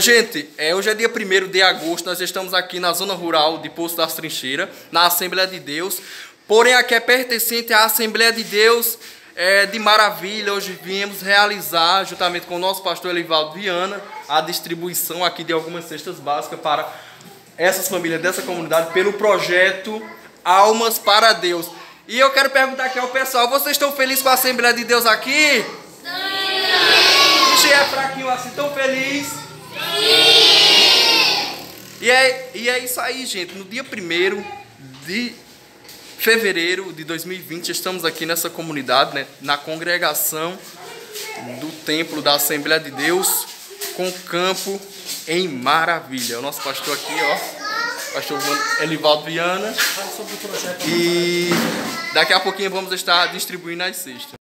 Gente, é, hoje é dia 1 de agosto, nós estamos aqui na zona rural de Poço das Trincheiras, na Assembleia de Deus. Porém, aqui é pertencente à Assembleia de Deus é, de Maravilha. Hoje viemos realizar, juntamente com o nosso pastor Elivaldo Viana, a distribuição aqui de algumas cestas básicas para essas famílias dessa comunidade pelo projeto Almas para Deus. E eu quero perguntar aqui ao pessoal, vocês estão felizes com a Assembleia de Deus aqui? Sim! Ixi, é fraquinho assim, tão feliz? E é, e é isso aí, gente. No dia 1 de fevereiro de 2020, estamos aqui nessa comunidade, né, na congregação do Templo da Assembleia de Deus, com campo em maravilha. O nosso pastor aqui, ó, pastor Elivaldo Viana. E daqui a pouquinho vamos estar distribuindo as cestas.